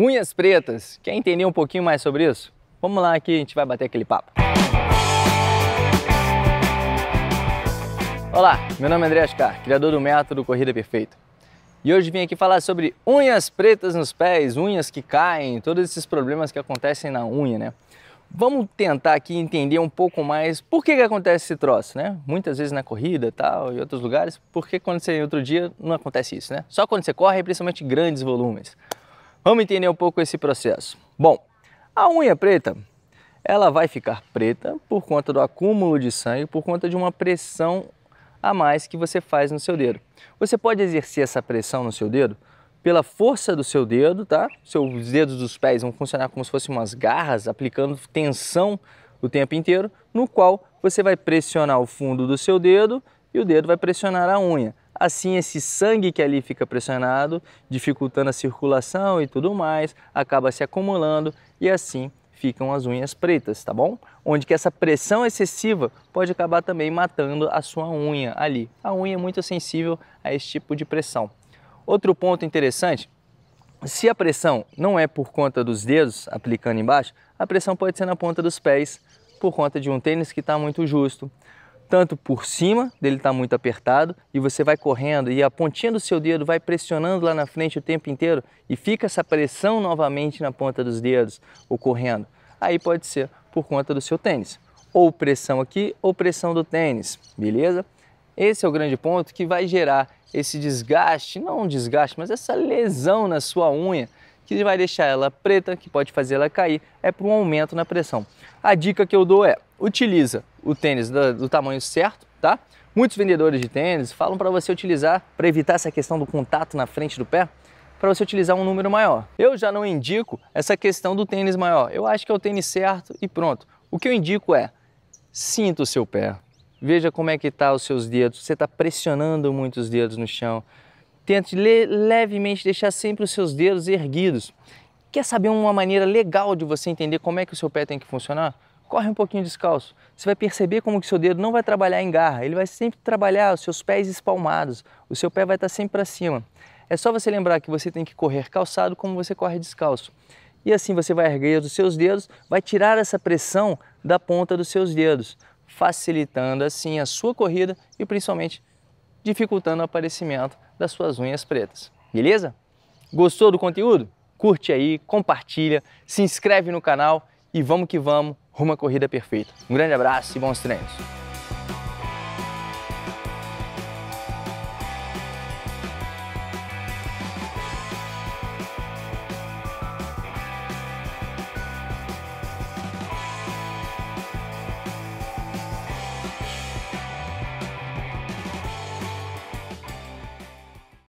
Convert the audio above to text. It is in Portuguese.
Unhas pretas, quer entender um pouquinho mais sobre isso? Vamos lá que a gente vai bater aquele papo. Olá, meu nome é André Ascar, criador do método Corrida Perfeita. E hoje vim aqui falar sobre unhas pretas nos pés, unhas que caem, todos esses problemas que acontecem na unha, né? Vamos tentar aqui entender um pouco mais por que, que acontece esse troço, né? Muitas vezes na corrida tal, e outros lugares, porque quando você outro dia não acontece isso, né? Só quando você corre, principalmente grandes volumes. Vamos entender um pouco esse processo. Bom, a unha preta, ela vai ficar preta por conta do acúmulo de sangue, por conta de uma pressão a mais que você faz no seu dedo. Você pode exercer essa pressão no seu dedo pela força do seu dedo, tá? Seus dedos dos pés vão funcionar como se fossem umas garras, aplicando tensão o tempo inteiro, no qual você vai pressionar o fundo do seu dedo e o dedo vai pressionar a unha. Assim, esse sangue que ali fica pressionado, dificultando a circulação e tudo mais, acaba se acumulando e assim ficam as unhas pretas, tá bom? Onde que essa pressão excessiva pode acabar também matando a sua unha ali. A unha é muito sensível a esse tipo de pressão. Outro ponto interessante, se a pressão não é por conta dos dedos aplicando embaixo, a pressão pode ser na ponta dos pés por conta de um tênis que está muito justo, tanto por cima dele está muito apertado e você vai correndo e a pontinha do seu dedo vai pressionando lá na frente o tempo inteiro e fica essa pressão novamente na ponta dos dedos ocorrendo. Aí pode ser por conta do seu tênis. Ou pressão aqui ou pressão do tênis, beleza? Esse é o grande ponto que vai gerar esse desgaste, não um desgaste, mas essa lesão na sua unha que vai deixar ela preta, que pode fazer ela cair, é para um aumento na pressão. A dica que eu dou é, utiliza o tênis do, do tamanho certo, tá? Muitos vendedores de tênis falam para você utilizar, para evitar essa questão do contato na frente do pé, para você utilizar um número maior. Eu já não indico essa questão do tênis maior. Eu acho que é o tênis certo e pronto. O que eu indico é, sinta o seu pé, Veja como é que está os seus dedos. Você está pressionando muito os dedos no chão. Tente levemente deixar sempre os seus dedos erguidos. Quer saber uma maneira legal de você entender como é que o seu pé tem que funcionar? Corre um pouquinho descalço. Você vai perceber como que seu dedo não vai trabalhar em garra. Ele vai sempre trabalhar os seus pés espalmados. O seu pé vai estar sempre para cima. É só você lembrar que você tem que correr calçado como você corre descalço. E assim você vai erguer os seus dedos, vai tirar essa pressão da ponta dos seus dedos facilitando assim a sua corrida e principalmente dificultando o aparecimento das suas unhas pretas. Beleza? Gostou do conteúdo? Curte aí, compartilha, se inscreve no canal e vamos que vamos rumo à corrida perfeita. Um grande abraço e bons treinos!